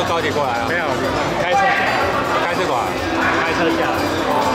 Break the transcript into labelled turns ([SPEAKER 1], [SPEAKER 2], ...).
[SPEAKER 1] 坐高铁过来啊？没有，开车，开车过来，开车下来。